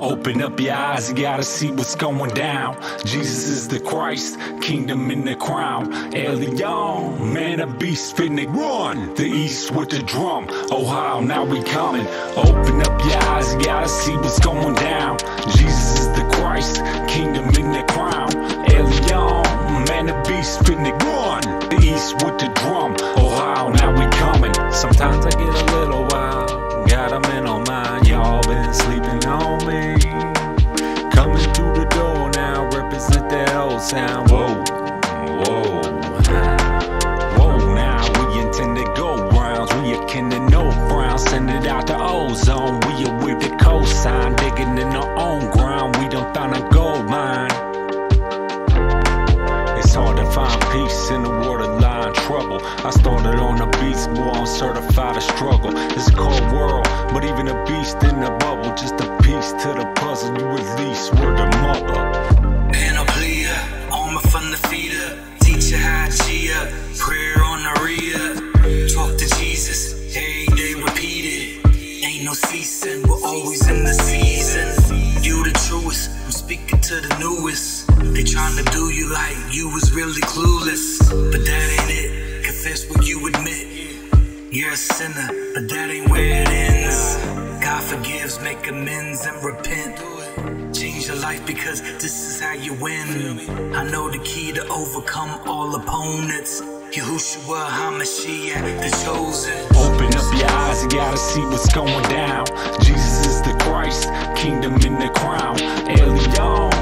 Open up your eyes, you gotta see what's going down. Jesus is the Christ, kingdom in the crown. Aeileon, man, a beast finna run. The east with the drum, Ohio, now we coming. Open up your eyes, you gotta see what's going down. Jesus is the Christ, kingdom in the crown. Aeileon, man, a beast finna run. The east with the drum, Ohio, now we coming. Sometimes I get sound. Whoa, whoa, whoa. Now we intend to go rounds. We akin to no ground. Send it out to ozone. We are with the cosign, digging in our own ground. We don't find a gold mine. It's hard to find peace in the waterline trouble. I started on the beats, boy, I'm certified to struggle. It's a cold world, but even a beast in a bubble, just a piece to the puzzle you release. Word the mother. The newest. They trying to do you like you was really clueless, but that ain't it. Confess what you admit. You're a sinner, but that ain't where it ends. God forgives, make amends, and repent. Change your life because this is how you win. I know the key to overcome all opponents. Yahushua HaMashiach, the chosen. Open up your eyes, you gotta see what's going down. Jesus is the Christ, kingdom in the crown. Aeileon,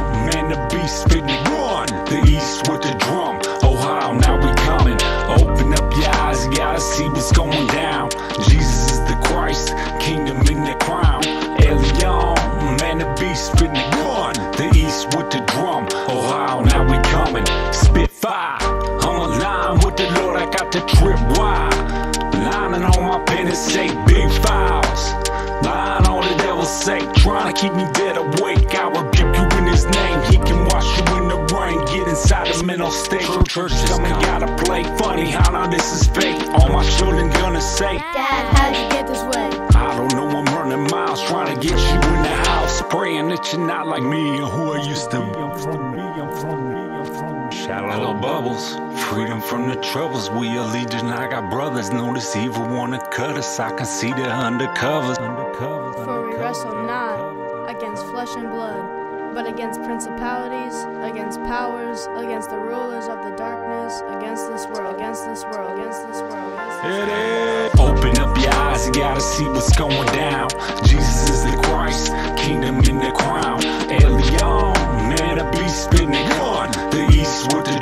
man, the beast finna run. The east with the drum, Ohio, now we coming. Open up your eyes, you gotta see what's going down. Jesus is the Christ, kingdom in the crown. Aeileon, man, the beast finna run. The east with the drum, Ohio, now we coming. Spit fire, I'm aligned with the Lord, I got the trip wide. Lining on my pen and say big files. Lying on the devil's sake, trying to keep me dead awake. I would his name. He can wash you in the rain. Get inside the mental state. True Church coming, gotta play funny. How now this is fake. All my children gonna say, Dad, how'd you get this way? I don't know, I'm running miles trying to get you in the house. Praying that you're not like me or who I used to be. I'm from me, I'm from me, I'm from me. Shallow bubbles, freedom from the troubles. We a legion, I got brothers. Know this evil wanna cut us. I can see the undercovers. Undercovers. For we wrestle not against flesh and blood, but against principalities, against powers, against the rulers of the darkness, against this world, against this world, against this world. Against this world. It is. Open up your eyes, you gotta see what's going down. Jesus is the Christ, kingdom in the crown. Aeileon, man, I be spinning on the east with the